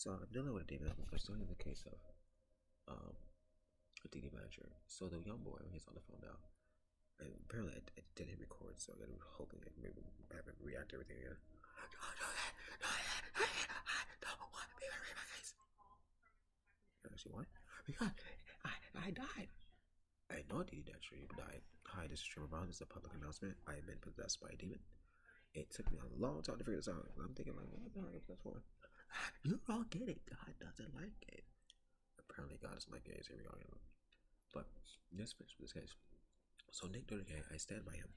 So I'm dealing with a demon. I'm still in the case of um, a Dee Dee manager. So the young boy, he's on the phone now. And apparently I, I didn't record, so I gotta hoping I maybe have him react to everything again. Actually, why? Because I, I died. I know Dee Dee Dasher died. Hi, this is Trimmer Brown. This is a public announcement. I have been possessed by a demon. It took me a long time to figure this out. I'm thinking like, what the hell is this for? You don't get it. God doesn't like it. Apparently, God doesn't like gays. Here we go. But let's finish with this case. So Nick Doherty, I stand by him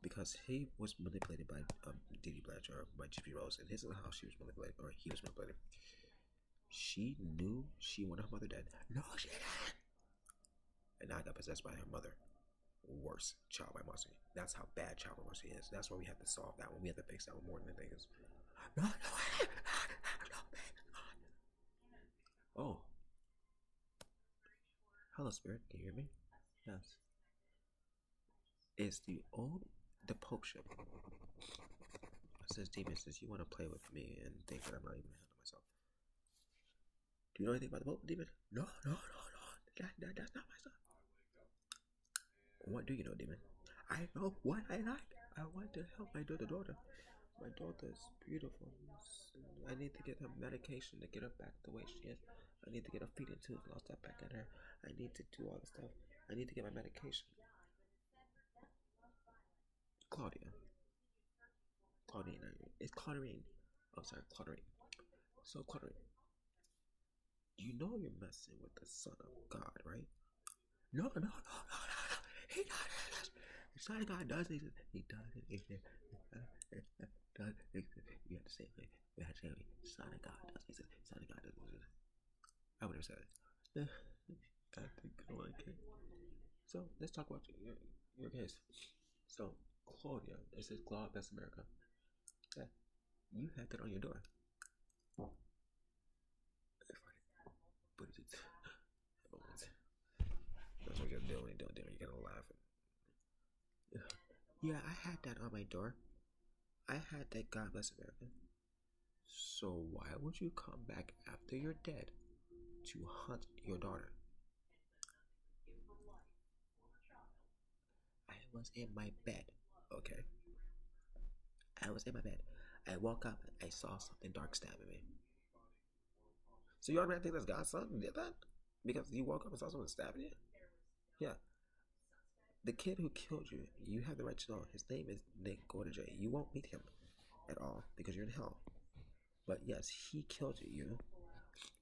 because he was manipulated by um, Dee Dee Blanchard by Gypsy Rose, and his is how she was manipulated, or he was manipulated. She knew she wanted her mother dead. No, she didn't. And I got possessed by her mother. Worse, child by mercy. That's how bad child by mercy is. That's why we have to solve that one. We have to fix that one more than anything. No, no, no, Oh. Hello, Spirit. Can you hear me? Yes. It's the old, the Pope ship. Says, Demon says, you want to play with me and think that I'm not even handling myself. Do you know anything about the Pope, Demon? No, no, no, no. That, that, that's not myself. What do you know, Demon? I know what I like. I want to help my daughter. daughter. My daughter is beautiful. I need to get her medication to get her back the way she is. I need to get her feeding tube, lost that back in her. I need to do all the stuff. I need to get my medication. Claudia. Claudine. It's Claudine. Oh, sorry, Claudine. So, Claudine, you know you're messing with the Son of God, right? No, no, no, no, no, no. He does The Son of God does exist. He does exist. Does exist. You have to say it. You have to say it. Son of God does exist. Son of God does exist. I would have said it. I think I like it. So let's talk about your, your case. So Claudia, it says Claude Best America. Yeah, you had that on your door. But it's that's what you're doing. Don't do You gotta laugh. Yeah, I had that on my door. I had that God bless America. So why would you come back after you're dead to hunt your daughter? I was in my bed. Okay. I was in my bed. I woke up. And I saw something dark stabbing me. So you already think that's God's son did that? Because you woke up and saw someone stabbing you? Yeah. The kid who killed you, you have the right to know. His name is Nick Godejohn. You won't meet him at all because you're in hell. But yes, he killed you, you?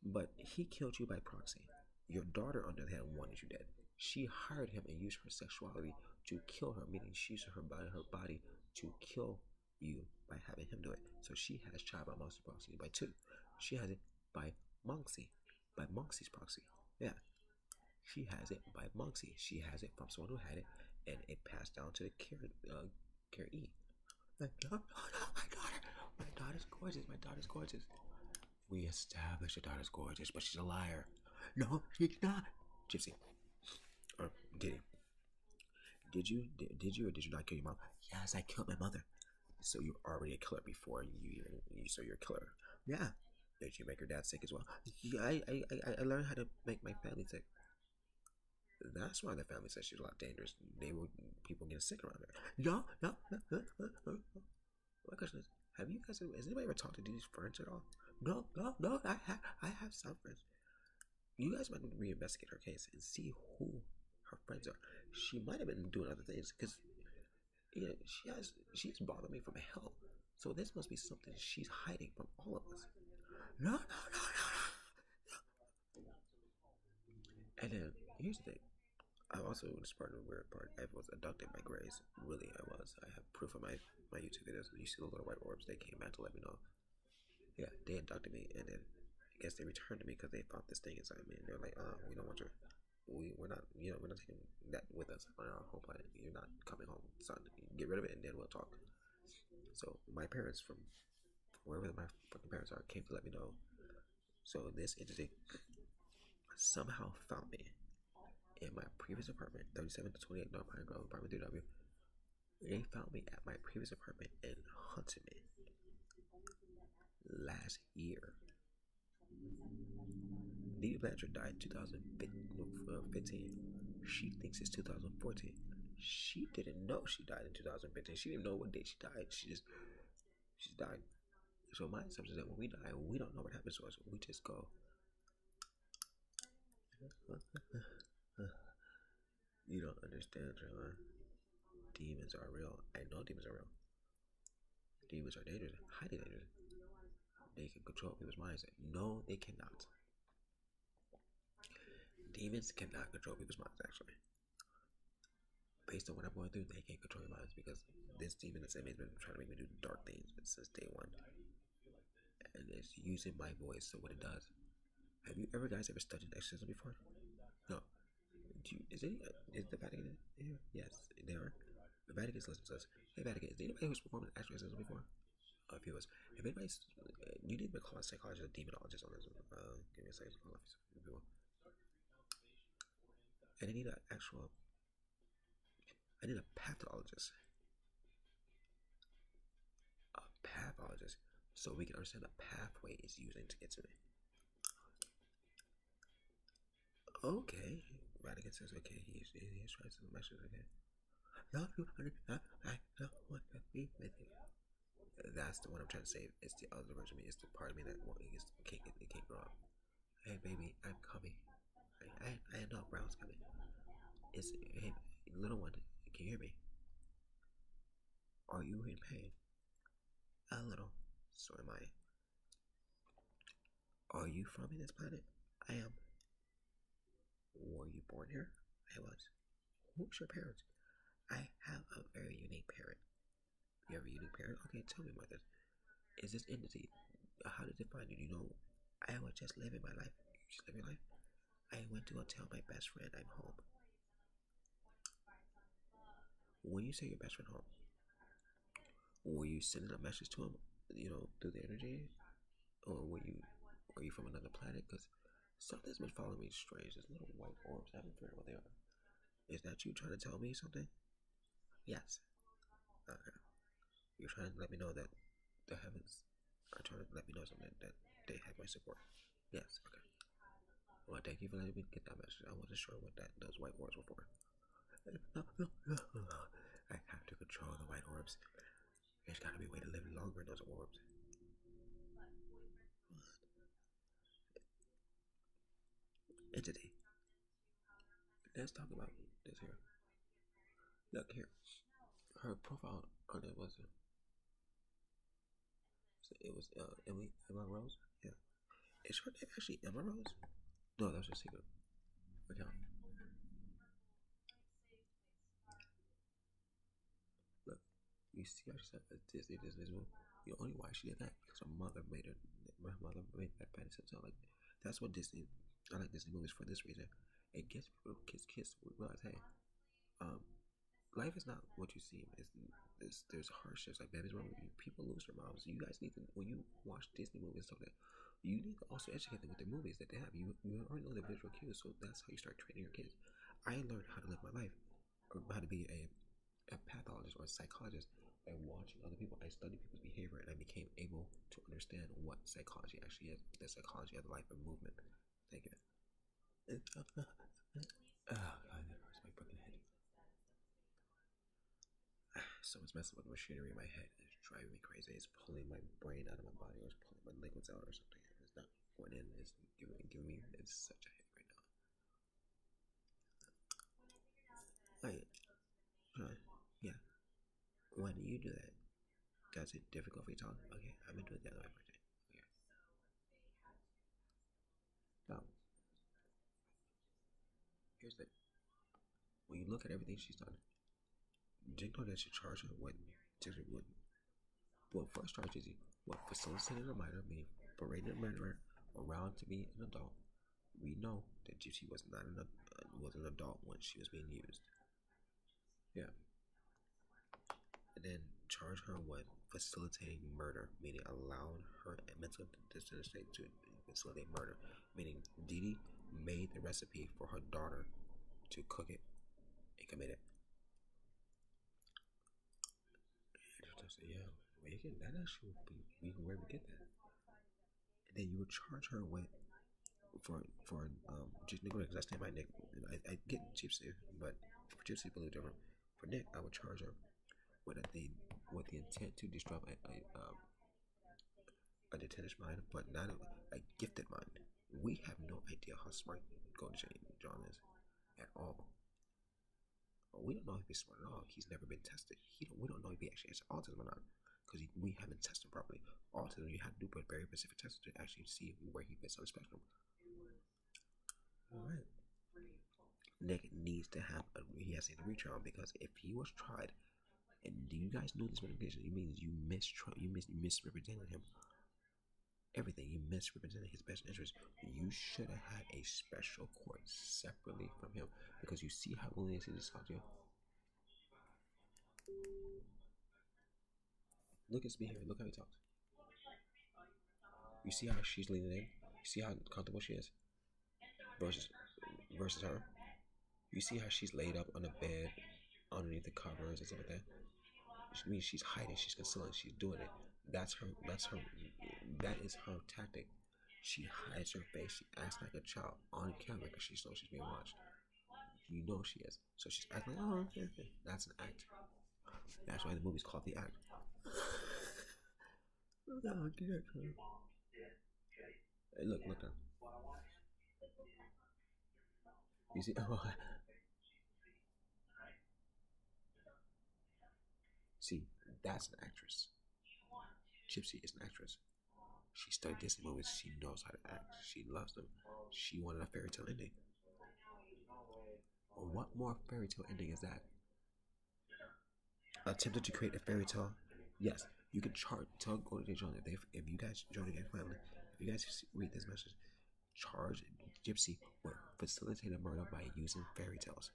But he killed you by proxy. Your daughter, on the hand, wanted you dead. She hired him and used her sexuality to kill her, meaning she used her body, her body to kill you by having him do it. So she has child by Monksy proxy by two. She has it by Monksy, by Monksy's proxy. Yeah. She has it by Monksy. She has it from someone who had it, and it passed down to the Care, uh, E. Like, no, no, no, my daughter, my daughter's gorgeous. My daughter's gorgeous. We established your daughter's gorgeous, but she's a liar. No, she's not. Gypsy. Or did he? Did you? Did, you or did you not kill your mom? Yes, I killed my mother. So you're already a killer before you even. You, so you're a killer. Yeah. Did you make your dad sick as well? Yeah, I, I, I, I learned how to make my family sick. That's why the family says she's a lot dangerous. They were people getting sick around her. No, no, no, no, no. My question is, have you guys? Has anybody ever talked to these friends at all? No, no, no. I have, I have some friends. You guys might need to reinvestigate her case and see who her friends are. She might have been doing other things because yeah, she has she's bothered me from hell. So this must be something she's hiding from all of us. No, no, no, no, no. And then here's the thing. I also this part of the weird part. I was abducted by Grace. Really, I was. I have proof of my my YouTube videos. You see the little white orbs? They came back to let me know. Yeah, they abducted me, and then I guess they returned to me because they found this thing inside me, and they're like, "Oh, we don't want your we we're not you know we're not taking that with us on our whole planet. You're not coming home, son. Get rid of it, and then we'll talk. So my parents from wherever my fucking parents are came to let me know. So this entity somehow found me in my previous apartment, 37 to 28 North Pine Grove, apartment 3W. They found me at my previous apartment and hunted me last year. Dee Blanchard died in 2015. Uh, she thinks it's 2014. She didn't know she died in 2015. She didn't know what date she died. She just, she's died. So my assumption is that when we die, we don't know what happens to us. We just go. You don't understand, John. Demons are real. I know demons are real. Demons are dangerous, highly dangerous. They can control people's minds. No, they cannot. Demons cannot control people's minds, actually. Based on what I'm going through, they can't control your minds because this demon that's in me has been trying to make me do dark things since day one. And it's using my voice, so what it does. Have you ever guys ever studied exorcism before? No. Do you, is any is the Vatican here? Yes, they are. The Vatican is listens to us. Hey Vatican, is anybody who's performed exorcism before? Uh, was, if anybody's, uh, you need to call a psychologist or demonologist on this. Uh, give me a second. Call people. And I need an actual. I need a pathologist. A pathologist, so we can understand the pathway is using to get to me. Okay, Vatican says okay. Right to the message again. I don't want to be with you. That's the one I'm trying to save. It's the other version of me. It's the part of me that won't, can't, it can't grow up. Hey, baby, I'm coming. I, I, I know Brown's coming. It's, hey, little one, can you hear me? Are you in pain? A little. So am I. Are you from this planet? I am. Were you born here? I was. Who's your parents? I have a very unique parent. You have a unique parent? Okay, tell me about this. Is this entity? Uh, how did it find you? You know, I was just living my life. Just living life. I went to go tell my best friend I'm home. When you say your best friend home, were you sending a message to him, you know, through the energy, or were you, are you from another planet? Because something's been following me strange. There's little white orbs. I haven't figured out what they are. Is that you trying to tell me something? Yes. Okay. You're trying to let me know that the heavens are trying to let me know something that they have my support. Yes. Okay. Well, thank you for letting me get that message. I wasn't sure what that those white orbs were for. I have to control the white orbs. There's got to be a way to live longer in those orbs. Entity. Let's talk about this here. Look here. Her profile on it was it? It was uh, Emily Emma Rose. Yeah. Is her name actually Emma Rose? No, that's her secret account. Look, you see how she said Disney Disney's move. You know only why she did that because her mother made her. My mother made that fantasy. So like, that's what Disney. I like Disney movies for this reason. It gets people, kids, kids realize, hey, um, life is not what you see. It's, it's, there's hardships like babies wrong. People lose their moms. You guys need to when you watch Disney movies and stuff like that. You need to also educate them with the movies that they have. You you already know the visual cues, so that's how you start training your kids. I learned how to live my life, or how to be a a pathologist or a psychologist by watching other people. I studied people's behavior and I became able to understand what psychology actually is, the psychology of the life of movement. Thank you. Oh, God, that hurts my fucking head. Someone's messing with the machinery in my head. It's driving me crazy. It's pulling my brain out of my body it's pulling my liquids out or something. It's not going in. It's giving, giving me it's such a headache right now. Uh, yeah. When you do that, That's it difficult for you to talk? Okay, I'm gonna do it the other way for you. Okay. Now, here's the when you look at everything she's done, Jake know that she charged her with just what well first charge is what facilitated a minor, meaning paraded a murderer around to be an adult. We know that Gypsy was not an was an adult when she was being used. Yeah. And then charge her with facilitating murder, meaning allowing her mental state to facilitate murder, meaning Dee made the recipe for her daughter to cook it and commit it. Yeah, we can, that actually would be, we can where we get that. And then you would charge her with for for um just Nick because I stand by Nick. I, I get Gypsy, but for Gypsy, a different. For Nick, I would charge her with the with the intent to disrupt a a, um, a detached mind, but not a, a gifted mind. We have no idea how smart Golden John is at all. Oh, we don't know if he's smart at all. He's never been tested. He don't, we don't know if he actually has autism or not because we haven't tested properly. Autism, you have to do very specific tests to actually see where he fits on the spectrum. All right. Nick needs to have a, he has a retrial because if he was tried, and do you guys know this medication? It means you mis you mis misrepresented him. Everything you misrepresented his best interest. You should have had a special court separately from him because you see how willing he is to talk to you. Look at his behavior. Look how he talks. You see how she's leaning in. You see how comfortable she is versus versus her. You see how she's laid up on the bed underneath the covers and stuff like that. I mean, she's hiding, she's concealing, she's doing it. That's her. That's her. That is her tactic. She hides her face. She acts like a child on camera because she knows she's being watched. You know she is. So she's acting like, oh, okay, okay. That's an act. That's why the movie's called The Act. Hey, look, look. Now. You see? Oh. See, that's an actress. Gypsy is an actress. She studied Disney movies. She knows how to act. She loves them. She wanted a fairy tale ending. What more fairy tale ending is that? Attempted to create a fairy tale. Yes, you can charge. Tell Godejohn if if you guys join again finally, if you guys read this message, charge Gypsy with facilitating murder by using fairy tales.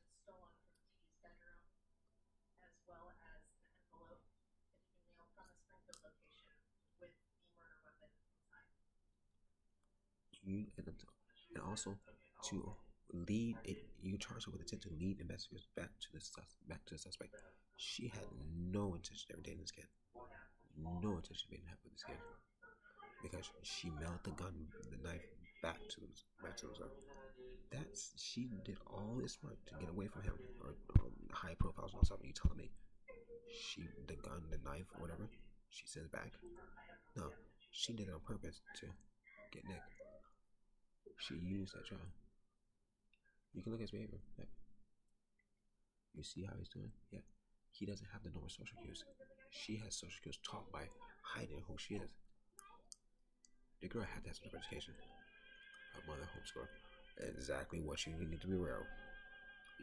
You and, and also to lead it, you charge her with intent to lead investigators back to the sus, back to the suspect. She had no intention of ever dating this kid. No intention of being happy with this kid because she mailed the gun, the knife back to back to himself. That's she did all this work to get away from him or um, high profiles or something. You telling me she the gun, the knife, whatever she sends back? No, she did it on purpose to get Nick. She used that child. You can look at his behavior. You see how he's doing? Yeah. He doesn't have the normal social cues. She has social cues taught by hiding who she is. The girl had to have some education her mother homeschooled. Exactly what you need to be aware of.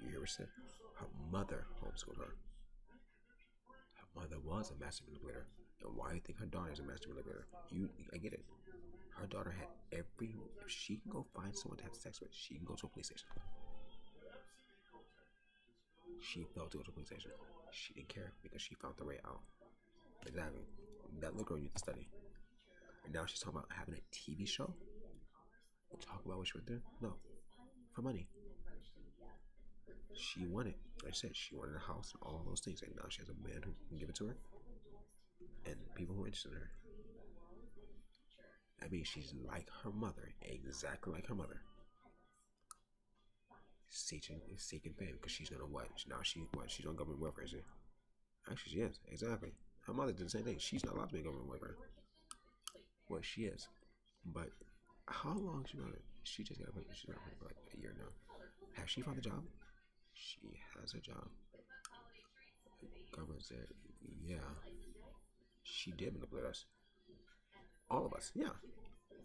You hear what said? Her mother homeschooled her. Her mother was a master manipulator. And why do you think her daughter is a master manipulator? You, I get it. Her daughter had every. If she can go find someone to have sex with, she can go to a police station. She felt to go to a police station. She didn't care because she found the way out. Exactly. That little girl used to study. And now she's talking about having a TV show talk about what she went through? No. For money. She wanted, like I said, she wanted a house and all those things. And now she has a man who can give it to her. And people who are interested in her. I mean, she's like her mother, exactly like her mother. Seeking, seeking fame because she's gonna what? Now she what? She's on government welfare, is she? Actually, she is exactly. Her mother did the same thing. She's not allowed to be on government welfare. Well, she is, but how long she gonna? She just got she's been for like a year now. Has she found a job? She has a job. Government said, yeah. She did manipulate us. All of us, yeah.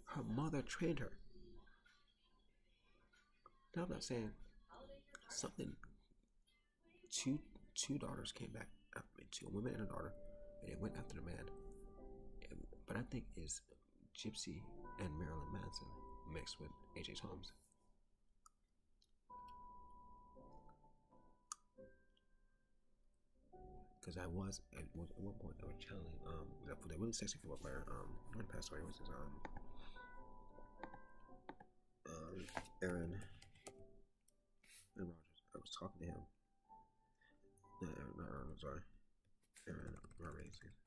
Her mother trained her. Now I'm not saying something. Two two daughters came back. After me, two women and a daughter, and they went after the man. But I think is Gypsy and Marilyn Manson mixed with H.H. Holmes. Because I was at one point I was channeling um that really sexy football player um one passed away was his um um Aaron Aaron Rodgers. I was talking to him. Not Aaron, not Aaron, sorry. Aaron Rodgers.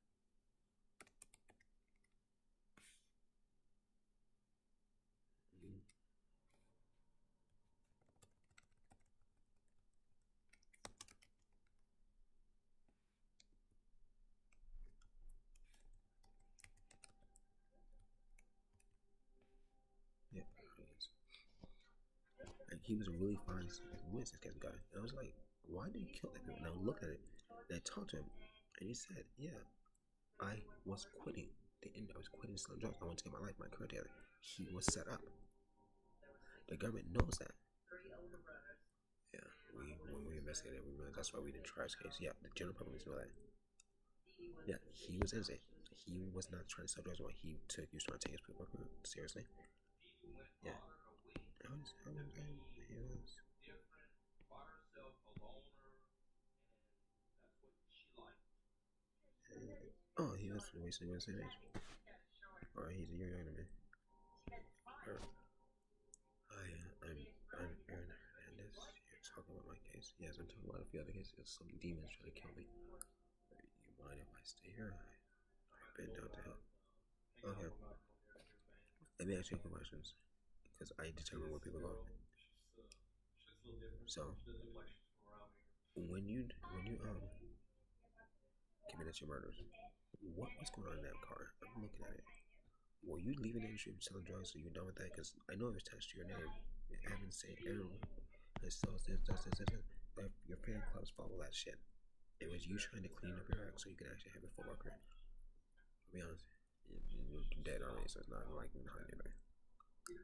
He was a really fine, really successful guy. And I was like, why did you kill that man? And I looked at it, and I talked to him, and he said, yeah, I was quitting the end. I was quitting selling drugs. I wanted to get my life, my career together. He was set up. The government knows that. Yeah, we when we investigated, we realized that's why we didn't try his case. Yeah, the general public know that. Yeah, he was innocent. He was not trying to sell drugs. What he took, he was trying to take his people seriously. Yeah. I was, I was, I, he was. Oh, he was the same age. Or he's a year younger than me. Or, I, I'm, I'm Aaron Hernandez. You're talking about my case. Yes, I'm talking about a few other cases. Some demons trying to kill me. You mind if I stay here? I, I've been down to help. Okay. Let me ask you a few questions. Because I determine where people go. So, when you, when you, um, committed your murders, what was going on in that car? I'm looking at it. Were you leaving the industry selling drugs so you're done with that? Because I know it was attached to your name. I haven't said everyone that sells this, this, this, this. Your fan clubs follow that shit. It was you trying to clean up your act so you could actually have a football career. To be honest, you're dead already, so it's not like behind anybody. I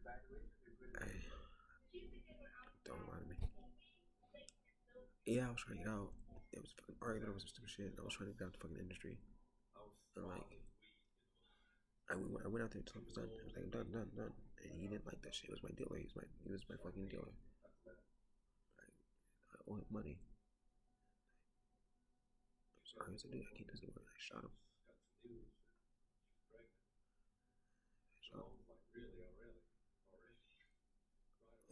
don't to me. Yeah, I was trying to get out. It was fucking argument over some stupid shit. I was trying to get out the fucking industry. And like, I went, I went out there until I was done. I was like, done, done, done. And he didn't like that shit. It was my dealer. He was my, he was my fucking dealer. Like, I owe him money. I'm sorry, I said, dude, I can't do this. I shot him. I shot him.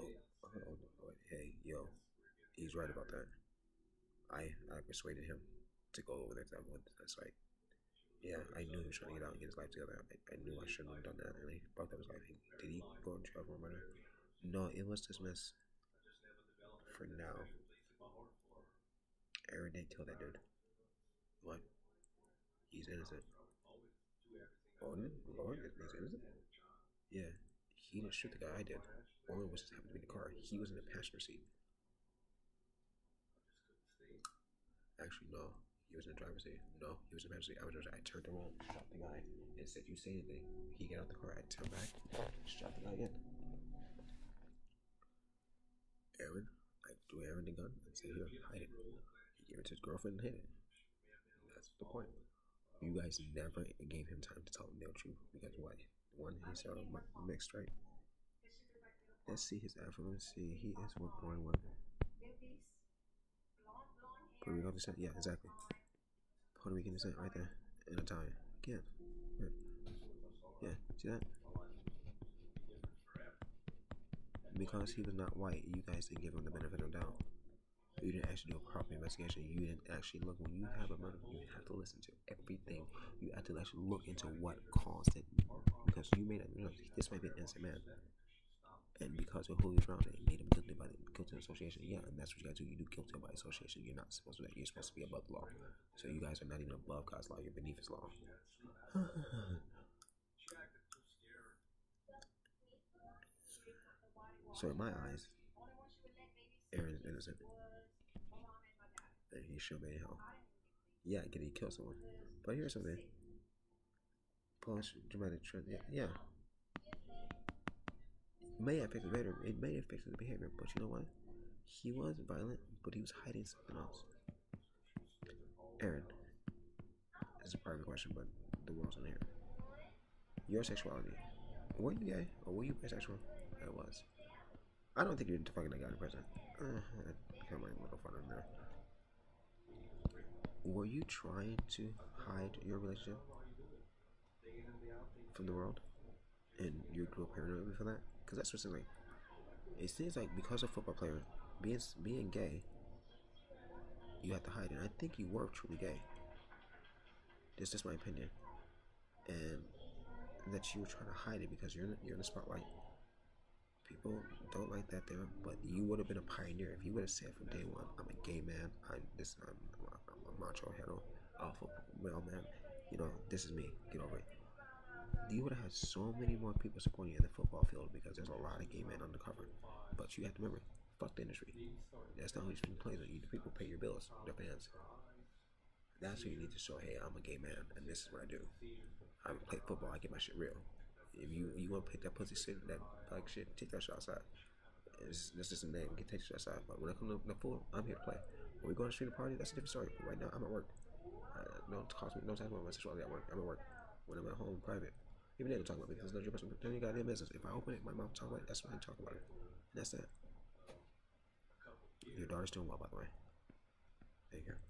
Oh, oh, oh, oh, hey, yo, he's right about that. I I persuaded him to go over there to that one that site. Yeah, I knew he was trying to get out and get his life together. I, I knew I shouldn't have done that. And he brought up his life. Did he go in jail for murder? No, it was dismissed for now. Aaron didn't kill that dude. What? He's innocent. Oh, Owen? Lauren is innocent? Yeah. He didn't shoot the guy I did. Owen was just happened to be in the car. He was in the passenger seat. Actually, no. He was in the driver's seat. No, he was in the passenger seat. I was just, I turned around, shot the guy, and said, "You say anything?" He got out the car. I turned back, shot the guy again. Aaron, I threw Aaron the gun and said, "Here, hide it." He gave it to his girlfriend and hid it. That's the point. You guys never gave him time to tell him the truth because why? One, he's uh, mixed, right? Let's see his. Let's see. He is what born with. Puerto Rico descent. Yeah, exactly. Puerto Rican descent right there. And Italian. Again. Yeah. yeah, see that? Because he was not white, you guys didn't give him the benefit of doubt. You didn't actually do a proper investigation. You didn't actually look. When you have a murder, you have to listen to everything. You have to actually look into what caused it. Because you made it, you know, this might be an innocent man and because of who he's around, it made him guilty by the guilty association. Yeah, and that's what you gotta do. You do guilty by association. You're not supposed to. You're supposed to be above the law. So you guys are not even above God's law. You're beneath His law. so in my eyes, Aaron is innocent, and he be in hell. Yeah, get he killed someone, but here's something. Post dramatic trend. Yeah, yeah may affect his behavior. It may have affect his behavior, but you know what? He was violent, but he was hiding something else. Aaron, is a private question, but the world's on here. Your sexuality. Were you gay or were you bisexual? I was. I don't think you're fucking that guy in prison. Uh, I got my little fun in there. Were you trying to hide your relationship from the world? And you grew up paranoid for that? because that's what's like. It seems like because a football player being being gay, you have to hide it. I think you were truly gay. That's just my opinion, and that you were trying to hide it because you're in, you're in the spotlight. People don't like that there, but you would have been a pioneer if you would have said from day one, "I'm a gay man. I'm this. I'm, I'm a macho, hetero, alpha male man. You know, this is me. Get over it." You would have had so many more people supporting you in the football field because there's a lot of gay men undercover. But you have to remember, fuck the industry. That's not who you play. You the people pay your bills, the fans. That's who you need to show. Hey, I'm a gay man, and this is what I do. I play football. I get my shit real. If you you want to pick that pussy shit, that like shit, take that shit outside. That's just a name. Get take shit outside. But when I come to the pool, I'm here to play. When we go to the street party, that's a different story. Right now, I'm at work. Uh, don't cause me, don't talk about my sexuality at work. I'm at work. When I'm at home, private. Even they don't talk about me because it's not your business. None of business. If I open it, my mom talk about it. That's when I talk about it. And that's that. Your daughter's doing well, by the way. There you go.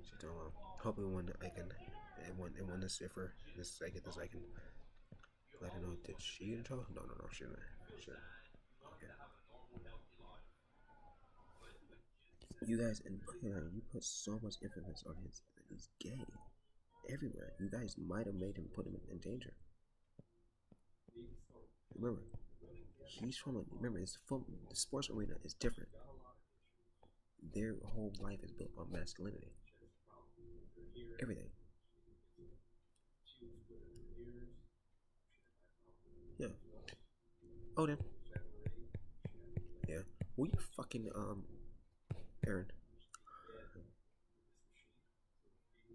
She's doing well. Hopefully, when I can, and when and when this if her this I get this, I can let her know. Did she get in trouble? No, no, no. She didn't. She didn't. Okay. You guys, and you know, you put so much emphasis on his that he's gay everywhere. You guys might have made him put him in danger. Remember, he's from a remember it's the sports arena is different. Their whole life is built on masculinity. Everything. Yeah. Odin. Yeah. We fucking um Aaron.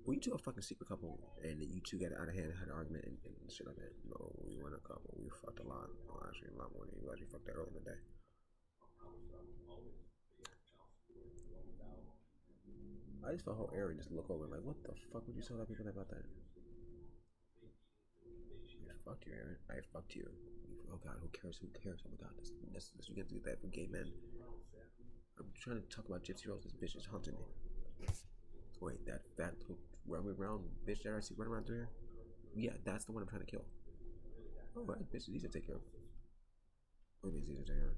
We two a fucking secret couple, and you two got out of hand, and had an argument, and, and shit like that. No, we weren't a couple. We fucked a lot. Well, actually, a lot more than you actually fucked that early in the day. I just felt how Aaron just look over like, what the fuck would you tell that people about that? I fucked you, Aaron. I fucked you. Oh God, who cares? Who cares? Oh my God, this, this, this you get to do that for gay men. I'm trying to talk about Gypsy Rose. This bitch is haunting me. Wait, that fat little runway around, bitch that I see running around through here? Yeah, that's the one I'm trying to kill. Oh, that bitch is easy to take care of. What do you mean easy to take care of?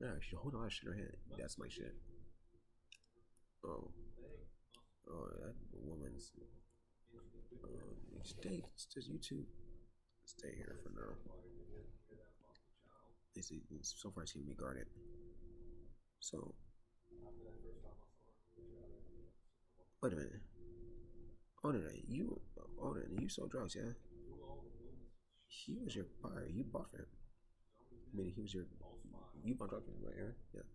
Yeah, she hold on, shit in her hand. That's my shit. Oh. Oh, that woman's. Uh, stay, just you two. Stay here for now. They see, so far, seem to be guarded. So. Wait a minute. Oh no, you, no, you sold drugs, yeah? He was your buyer. You bought for him. Meaning he was your, you bought drugs for him, right here, yeah.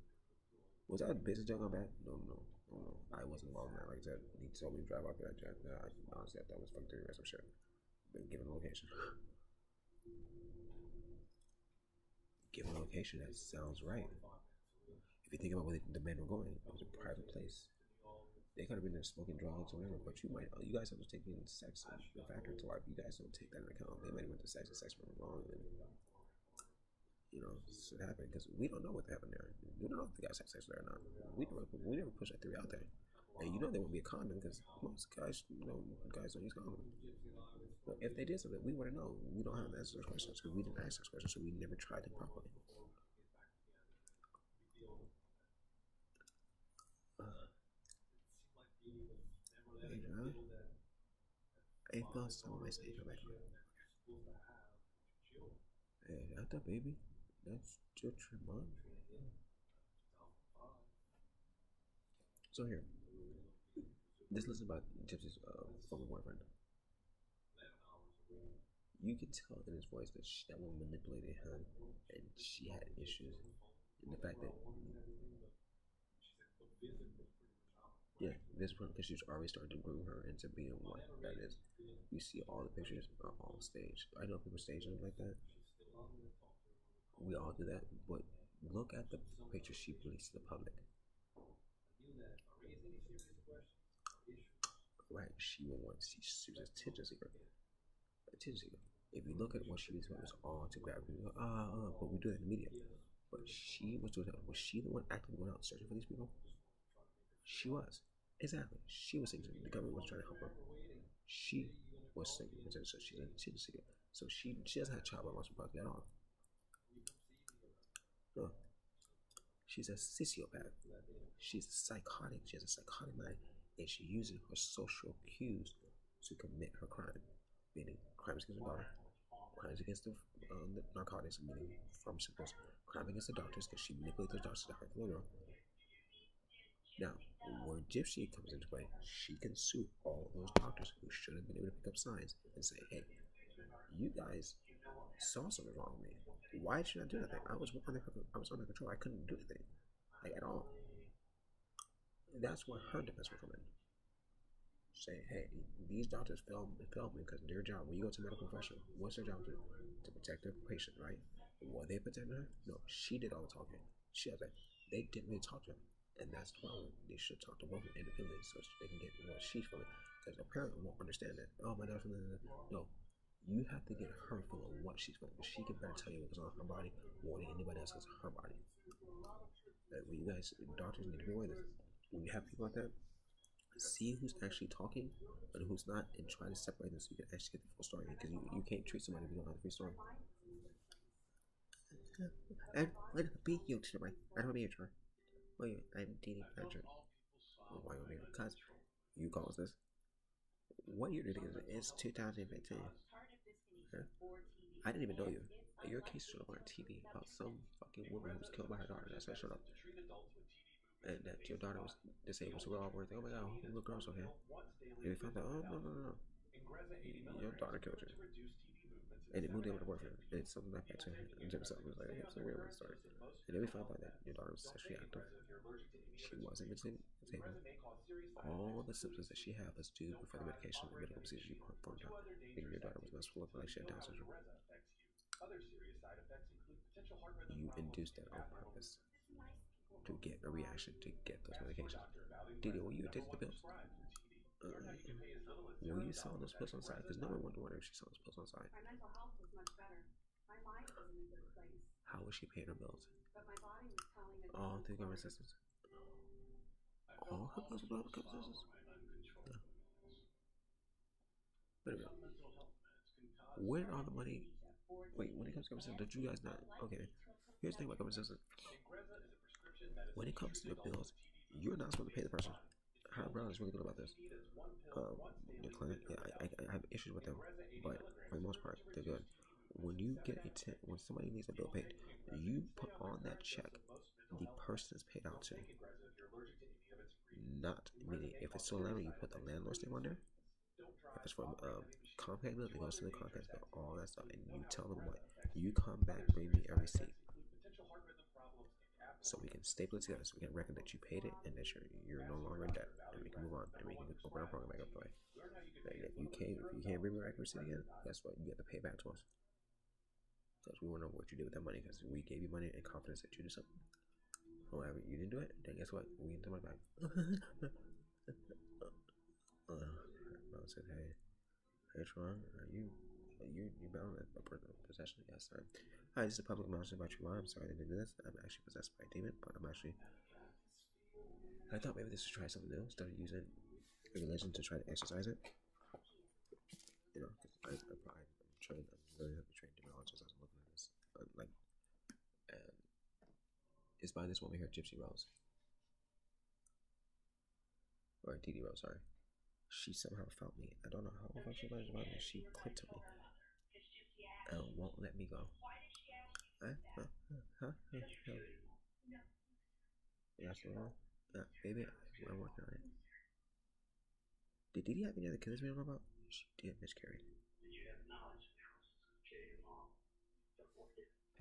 Was that a business deal on back? No, no, no, no. I wasn't involved in that. Like I said, he told me to drive that jet. Yeah, I honestly, I thought it was fucking or some shit. Been given a location. Given a location, that sounds right. If you think about where the men were going, it was a private place they could have been there smoking drugs or whatever, but you might, you guys have to take in sex as a factor to life. You guys don't take that into account. They might have went to sex and sex went wrong, and you know, it happened because we don't know what happened there. We don't know if the guys have sex there or not. We never, we never push that theory out there. And you know there won't be a condom because most guys, you know, guys don't use condom. But if they did something, we wouldn't know. We don't have to those questions because we didn't ask those questions, so we never tried them properly. Hey, thought someone might say, come back. Hey, that's the baby. That's your Tremont. So here, this list about Gypsy's uh, former boyfriend. You can tell in his voice that she, that woman manipulated him, and she had issues. And the fact that yeah, this one because she's already starting to groom her into being what that is. You see all the pictures are all staged. I know people stage them like that. We all do that, but look at the picture she released to the public. Right, she wants she, she was a attention seeker. Attention seeker. If you look at what she was doing, it was all to grab people. Ah, uh, but we do that in the media. But she was doing that. Was she the one actively going out searching for these people? She was. Exactly. She was saying the government was trying to help her. She was saying so she she didn't see it. So she she doesn't have child responsibility at all. No. She's a sociopath. She's a psychotic. She has a psychotic mind, and she uses her social cues to commit her crime, meaning crimes against her daughter, crimes against the, um, the narcotics, meaning pharmaceuticals, crime against the doctors because she manipulates the doctors to hurt the little girl. Now, where Gypsy comes into play, she can sue all those doctors who should have been able to pick up signs and say, hey, you guys saw something wrong with me. Why should I do anything? I was under I was under control. I couldn't do anything, like at all. That's where her defense would come in. Say, hey, these doctors failed, failed me because their job. When you go to medical profession, what's their job to to protect their patient, right? Were they protecting her? No, she did all the talking. She was like, they didn't really talk to her, and that's why they should talk to both independently so they can get what she's feeling. Because a parent won't understand that. Oh my God, no, you have to get her feeling what she's feeling. She can better tell you what's on her body more than anybody else has her body. And when you guys, doctors need to be aware of this. When you have people like that, see who's actually talking and who's not, and try to separate them so you can actually get the full story. Because you, you can't treat somebody if you don't have the full story. And let it be you tonight. I don't need her. Wait, I'm dating Patrick. Why oh, are you Because you caused this. What year did it is? It's 2015. Huh? I didn't even know you. Your case showed up on TV about some fucking woman who was killed by her daughter. That's why what showed up. And that your daughter was disabled. So we're all worried. Oh my god, little girl's okay. And we found out, oh no, no, no, no. Your daughter killed you. And it moved in with the boyfriend. And it's something that to him. And Jim was like, it's a one story. And then we found out that your daughter was sexually active. She wasn't disabled. All the symptoms that she had was due before the medication and medical procedure you performed on. Meaning your daughter was to look like she had Down syndrome. You induced that on purpose to get a reaction to get those medications. Dee Dee, were you addicted to pills? Uh, you selling those pills on the side? Because no one would wonder if she those pills on site. My mental health was much better. My mind was in a the side. How was she paying her bills? All through government assistance. All her bills were government assistance. Yeah. But anyway, where did all the money? Wait, when it comes to government assistance, did you guys not? Okay, here's the thing about government assistance. When it comes to the bills, you're not supposed to pay the person. Her brother is really good about this. Um, your client, yeah, I, I, I have issues with them, but for the most part, they're good. When you get a tip, when somebody needs a bill paid, you put on that check the person is paid out to. Not meaning if it's still landlord, you put the landlord's name on there. If it's from um, compact bill, it goes to the compact bill, all that stuff, and you tell them what you come back, bring me a receipt so we can staple it together so we can record that you paid it and that you're you're no longer in debt and we can move on and we can open our program back up. And if you can't if you can't bring me accuracy again, guess what? You have to pay back to us. Because we want to know what you did with that money because we gave you money in confidence that you did something. However, you didn't do it, then guess what? We need the money back. uh, I said, hey, hey, Tron, are you you you bound at possession? Yes, sir. Hi, this is a public announcement about mom. I'm sorry I didn't do this. I'm actually possessed by a demon, but I'm actually. I thought maybe this would try something new. Started using religion to try to exercise it. You know, I, I, I, I'm. I'm really heavily trained demonologist. I was looking at this, uh, like, and it's by this woman here, Gypsy Rose, or Didi Rose. Sorry, she somehow found me. I don't know how she to find me. She clicked to me and won't let me go. Huh? Huh? Huh? Huh? That's one. Uh, baby, I'm working on it. Did Dee Dee have any other kids we don't know about? She did miscarry.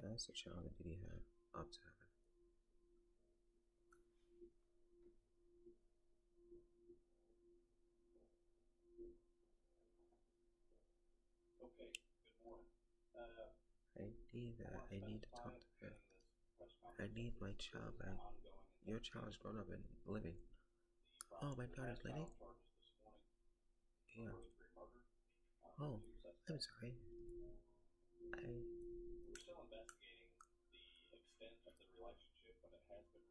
Pass the child that Dee Dee had up to heaven. I need that. I need to talk to her. I need my child back. Your child is grown up and living. Oh, my daughter's living? Yeah. Oh, I'm sorry. I. We're still investigating the extent of the relationship, but it has been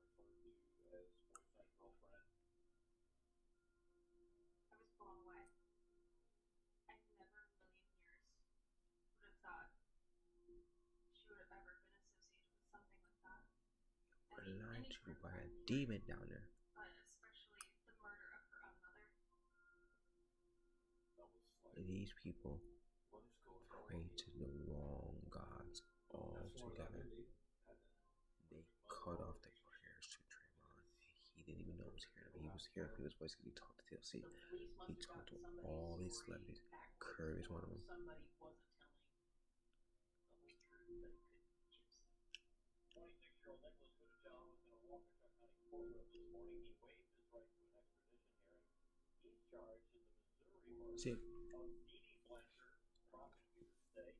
lied to by a demon down there. But especially the murder of her own mother. That was like, And these people what is going on? pray to the wrong gods altogether. They cut off their prayers to Draymond. He didn't even know it was hearing him. He was hearing through his voice because he talked to TLC. The police must He talked to all these celebrities. backwards, Curry is one of or them. Somebody wasn't telling but it could gypsy. 26-year-old Nicholas Godejohn was in a Waukesha County courtroom this morning. He waived his right to an extradition hearing. He's charged in the Missouri murder See, of Dee Dee Blanchard, prosecutors say.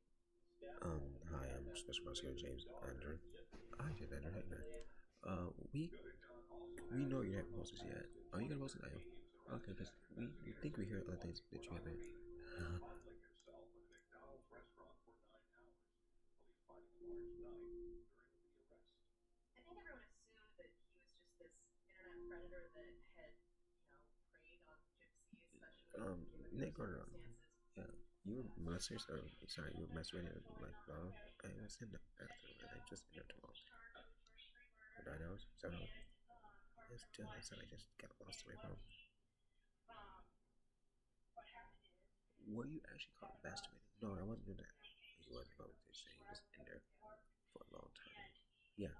Staff um, hi, I'm Special Prosecutor James Andrew. I just Andrew Hegner. Uh, we we know you're not posted yet. Are you gonna post it now? Okay, because we, we think we hear other things that you haven't. Uh, I think everyone assumed that he was just this internet predator that had, you know, preyed on gypsies, especially Um, given Nick their you were molesters, or sorry, you were masturbating like uh, I was in the bathroom and I just too long. For nine hours, seven hours. It's still that's I just got lost away from. Were you actually caught masturbating? No, I wasn't doing that. He wasn't to say he was in there for a long time. Yeah,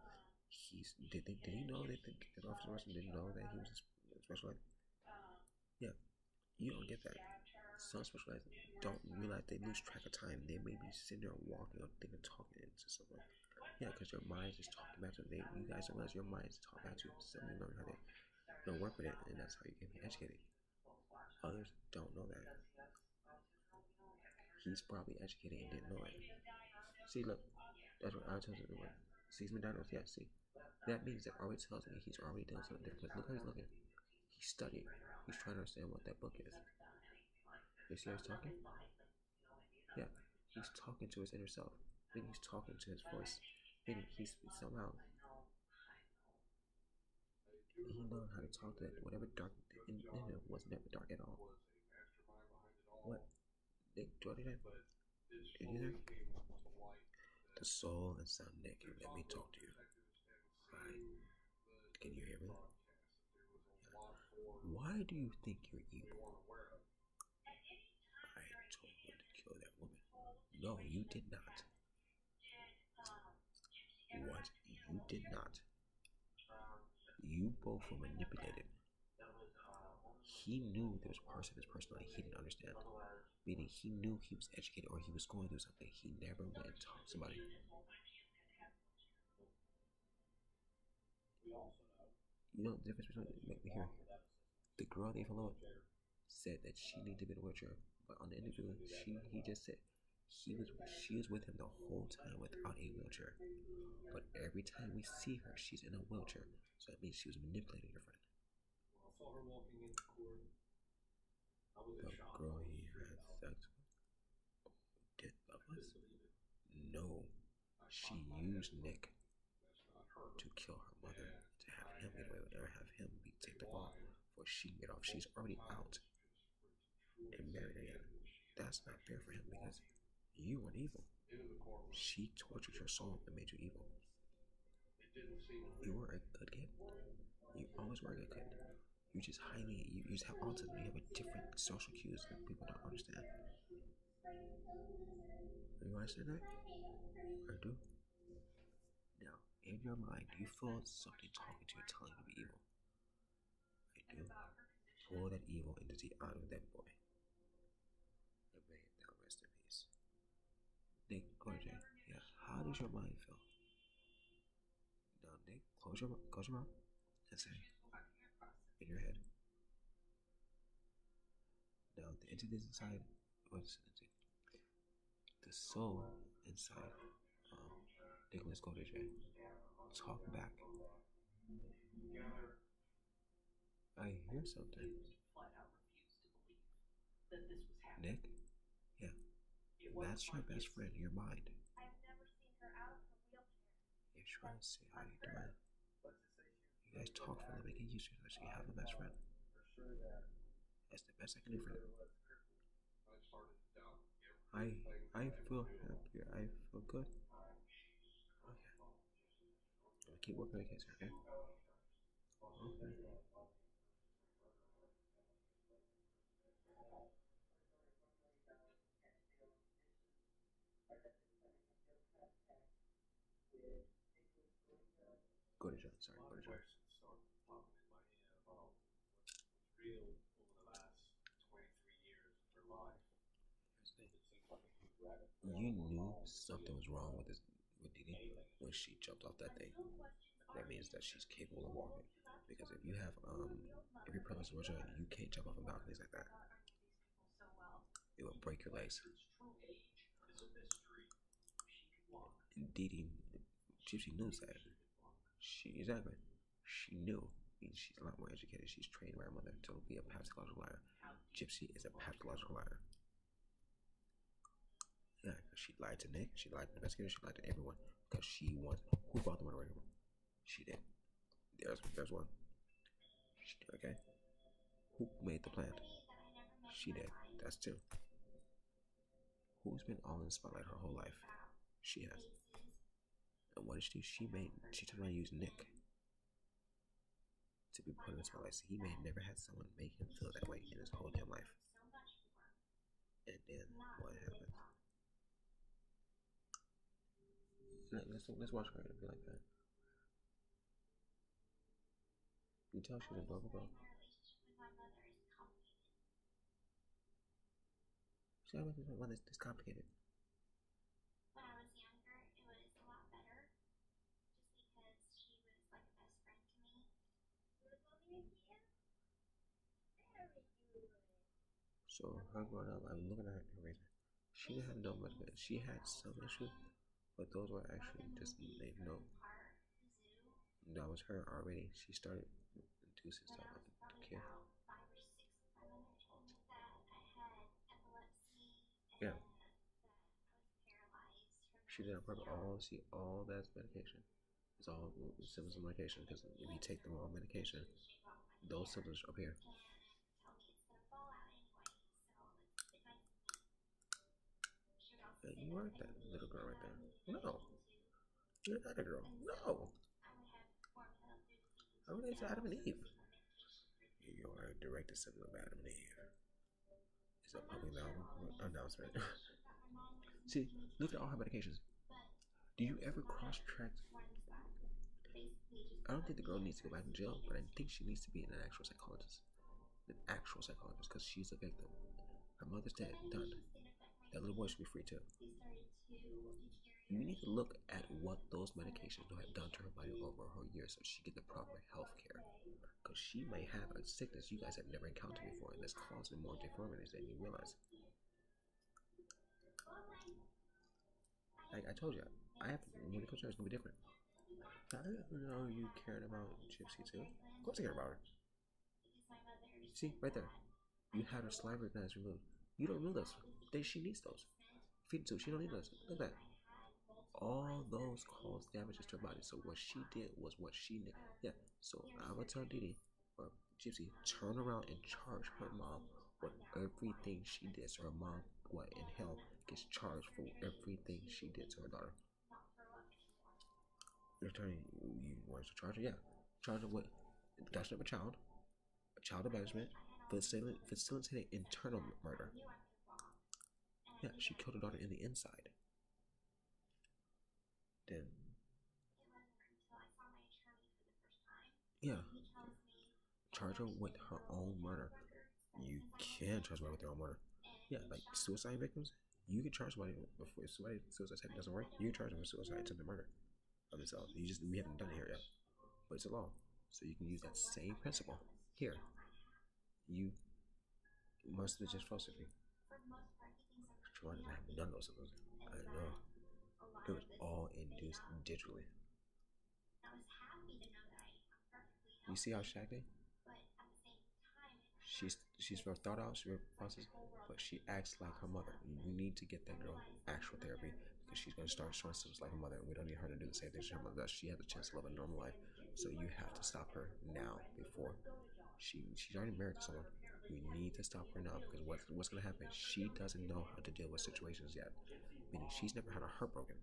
he's did they, did he know that the, the officer Russell didn't know that he was a special ed? Yeah, you don't get that. Some special ed don't realize they lose track of time. They may be sitting there walking or thinking, talking into someone. Yeah, because your mind is talking back to them. You guys don't realize your mind is talking back to you. Of you learn how to you know, work with it, and that's how you can be educated. Others don't know that. He's probably educated and didn't know it. See, look, that's what I told. What sees McDonald's, yeah. See, that means that already tells me he's already done something different. Look how he's looking. He's studying. He's trying to understand what that book is. You see how he's talking? Yeah, he's talking to his inner self. Meaning he's talking to his voice. Meaning he's somehow he knows how to talk to that whatever dark in, in him was never dark at all. What? Nick, do you that? Did you hear? The soul and sound Nick, let me talk to you. Hi. Can you hear me? Why do you think you're evil? I told you to kill that woman. No, you did not. What? You did not. You both were manipulated. He knew there was parts of his personality he didn't understand. Meaning he knew he was educated or he was going through something. He never went and talked to somebody. You know the difference between hear. The girl they followed said that she needed to be in a wheelchair, but on the interview, she he just said he was she was with him the whole time without a wheelchair. But every time we see her, she's in a wheelchair. So that means she was manipulating your friend. I saw her walking into court. I was The in girl he had sex with did love us? No. She used Nick to kill her mother, to have him get away with it, or have him be take the fall before she can get off. She's already out and married again. That's not fair for him because you weren't evil. She tortured your soul and made you evil. You were a good kid. You always were a good kid. You just highly, you, you just have autism. You have a different social cues that people don't understand. You understand that? I do. Now, in your mind, do you feel something talking to you, telling you to be evil? I do. Pull that evil entity out of that boy. And may it now rest in peace. Nick, go ahead, Jay. Does your mind Nick, close your, close your mouth and say, in your head. Now, the entities inside, what's the entity? The soul inside, um, Nicholas Godejohn, talk back. I hear something. To. Nick, yeah, that's your best friend, your mind. I've never seen her out of her wheelchair. You're trying to say how you doing. You guys talk for the to it so you have a best friend. That's the best I can do for them. I I feel happier. I feel good. Okay. I'll keep working the case, okay? Okay. Go to John. Sorry, go to John. questions start popping in my head about what's, what's real over the last 23 years of her life. Here's the thing. It seems like a huge rabbit. You knew something was wrong with this with Dee Dee, when she jumped off that thing, that means that she's capable of walking. Because if you have um, if you're paralyzed with Roger, you can't jump off of balconies like that. It will break your legs. A Dee Dee, Gypsy knows that. She exactly. She knew. I mean, she's a lot more educated. She's trained by her mother to be a pathological liar. Gypsy is a pathological liar. Yeah, she lied to Nick. She lied to the investigator. She lied to everyone because she wants. Who brought the murder ring? She did. There's there's one. She, okay. Who made the plan? She did. That's two. Who's been all in the spotlight her whole life? She has. And what did she do? She made. She turned around and used Nick to be put in the spotlight. So he may never had someone make him feel that way in his whole damn life. And then what happened? Let- Let's let's watch her be like that. You tell she's a blah blah. See much is complicated. When I was younger, it was a lot better. Just because she was like a best friend to me. So her growing up, I'm looking at her raising. She didn't have no medical. She had some issues, but those were actually just they no. The. That was her already. She started inducing stuff that epilepsy and Yeah. that She did on purpose. All see, all that's medication. It's all symptoms of medication. Because if you take the wrong medication, those symptoms appear. and you that I that little girl right there. No. You're not a girl. No. I related to Adam and Eve. You are a direct descendant of Adam and Eve. It's a public announcement. See, look at all her medications. Do you ever cross track? I don't think the girl needs to go back in jail, but I think she needs to be an actual psychologist. An actual psychologist, because she's a victim. Her mother's dead, done. That little boy should be free too. You need to look at what those medications have done to her body over her years so she get the proper health care. Because she may have a sickness you guys have never encountered before and that's causing more deformities than you realize. Like I told you, I have medical insurance gonna be different. I didn't know you cared about Gypsy too. Of course I care about her. See, right there. You had her salivary glands removed. You don't remove those. They, she needs those. Feed it to. She don't need those. Look at that. All those caused damages to her body. So what she did was what she did. Yeah. So I would tell Dee Dee or Gypsy turn around and charge her mom for everything she did. So her mom, what in hell, gets charged for everything she did to her daughter. You're telling you want to charge her? Yeah. Charge her with possession of a child, child abandonment, facilitating internal murder. Yeah, she killed her daughter in the inside. Then, yeah, charge her with her own murder. You can charge somebody with their own murder. Yeah, like suicide victims, you can charge somebody before if somebody suicide attempt doesn't work. You can charge them with suicide attempt and murder. of so you just we haven't done it here yet, but it's a law, so you can use that same principle here. You must have just falsified. Trying to have none of those. I don't know. It was all induced digitally. You see how shaggy? She's she's very thought out, she's very processed, but she acts like her mother. We need to get that girl actual therapy because she's gonna start showing symptoms like her mother, we don't need her to do the same thing as her mother does. She has a chance to live a normal life, so you have to stop her now before she she's already married to someone. You need to stop her now because what, what's gonna happen? She doesn't know how to deal with situations yet, meaning she's never had a heart broken.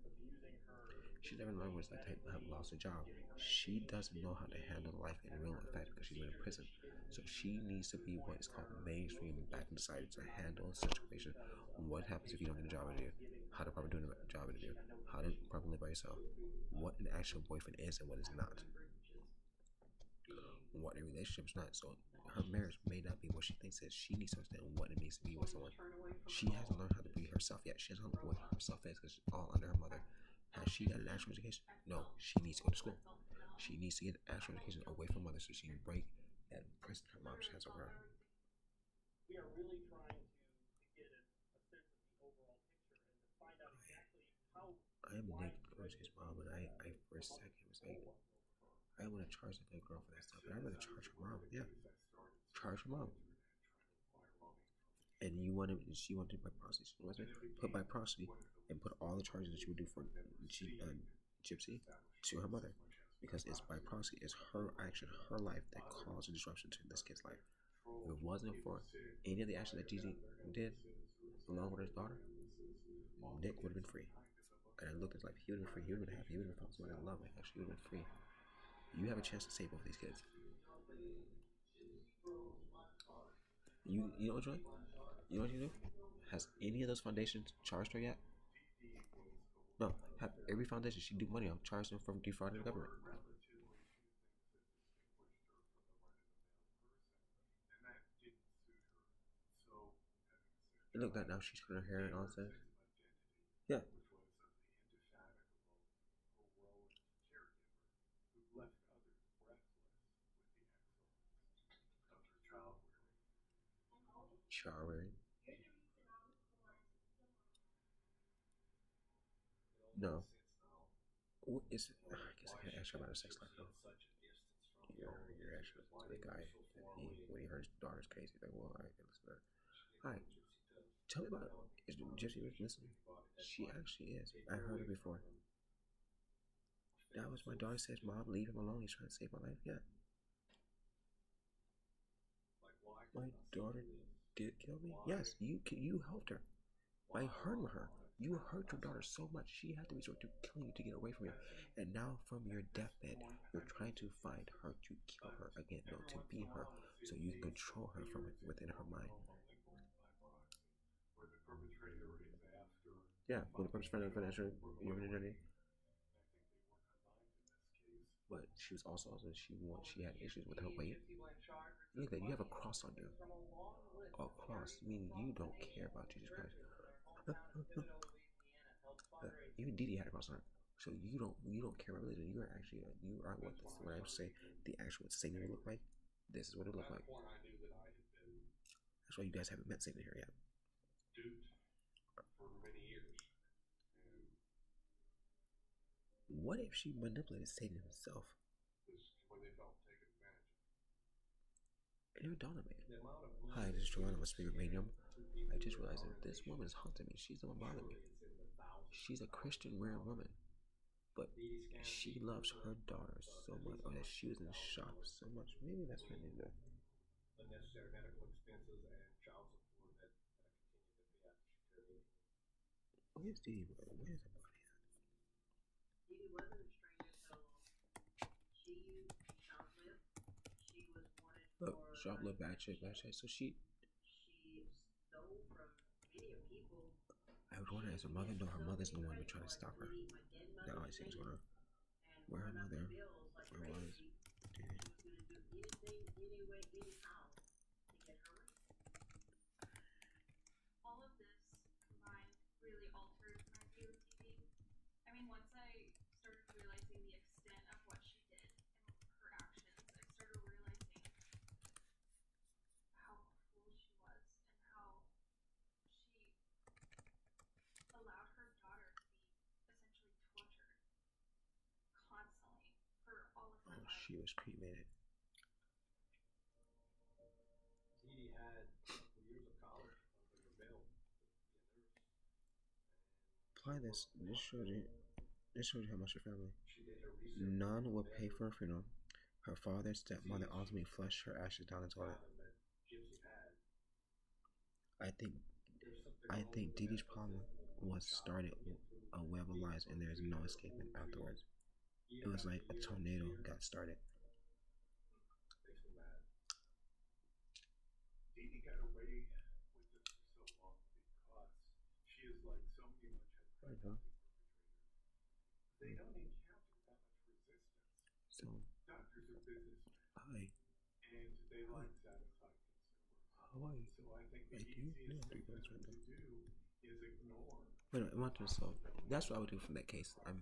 She's never learned it's like to have lost a job. She doesn't know how to handle life in real effect because she's been in prison. So she needs to be what is called mainstream back in society to handle a situation. What happens if you don't get a job interview? How to properly do a job interview? How to properly live by yourself? What an actual boyfriend is and what is not. What a relationship is not. So her marriage may not be what she thinks it is. She needs to understand what it means to be with someone. She hasn't learned how to be herself yet. She hasn't learned what herself is because she's all under her mother. Has she got an actual education? No, she needs to go to school. She needs to get an actual education away from mother so she can break that prison her mom has over her. We are really trying to, to get a, sense of the overall picture and to find out exactly how I am Nick Rose's mom, and I, I for a second was like, I want to charge that girl for that stuff, but I'd rather charge her mom. Yeah, charge her mom. And you want to, she wanted by prostitution, was it? Put by prostitution and put all the charges that she would do for G, uh, Gypsy to her mother, because it's by proxy, it's her action, her life that caused a disruption to this kid's life. If it wasn't for any of the actions that Gigi did, along with his daughter, Nick would have been free. And I looked at life, he would have been free, he would have been happy, he would have found someone him, actually, he would have been free. You have a chance to save both these kids. You you know what, Joy? You know what you do? Has any of those foundations charged her yet? No. Have every foundation she do money on charged them from defrauding the government. Look that now she's cutting her hair and all that. Yeah. Showering. No. What is it? I guess I can't ask her about her sex life though. Your your actual to the guy he when he heard his daughter's case, he's like, well, I can listen to her. Hi. Tell me about is Gypsy Rich listening? She actually is. I heard her before. That was my daughter says, Mom, leave him alone. He's trying to save my life. Yeah. My daughter did kill me? Yes, you you helped her by hurting her. You hurt your daughter so much she had to resort to killing you to get away from you. And now from your deathbed, you're trying to find her to kill her again, no, to be her, so you control her from within her mind. Yeah, when the perpetrator financial journey. But she was also also she she had issues with her weight. Look at you have a cross on you. A cross meaning you don't care about Jesus Christ. Even Dee Dee had a cross. So you don't you don't care about religion. You are actually you are what this, what I would say the actual Satan would look like. This is what it looked like. That's why you guys haven't met Satan here yet. What if she manipulated Satan himself? Dawned on me. Hi, this is Joanna, my spirit medium. I just realized that this woman is haunting me. She's the one bothering me. She's a Christian, rare woman, but she loves her daughter so much, or that she was in shock so much. Maybe that's what I need to do. unnecessary medical expenses and child support that, that continue to pay after she turned 18. Where's Dee? Where's her body at? Dee wasn't a stranger to the law. She shoplifted. She was wanted Look, for shop, look, bad chick, bad chick. So she, she stole from many people. I was wondering, is her mother? No, her mother's the one who tried to stop her. That always seems on. Where her mother? Where was all of this combined really altered my view of TV. I mean, once I started realizing the extent of what she did and her actions, I started realizing how cruel she was and how she allowed her daughter to be essentially tortured constantly for all of her life. she was cremated. Dee Dee had years of college under her belt to be a nurse. Apply this. This shows you. This shows you how much her family. She did her research. None would pay for her funeral. Her father and stepmother ultimately flushed her ashes down the toilet. problem that Gypsy had. I think I think Dee Dee's problem was started a web of lies and there's no escaping afterwards. It was like a tornado got started. So is Doctors are businessmen, I and they like satisfied consumers. So I think the I do easiest thing three for months them right Wait a minute, I want to solve. That's what I would do from that case. I'm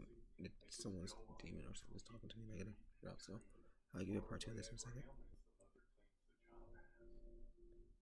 someone's demon or something's talking to me negative. So I'll give you a part two of this in a second.